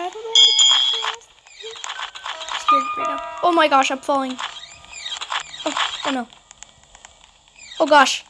I don't know what I'm scared right now. Oh my gosh, I'm falling. Oh, oh no. Oh gosh.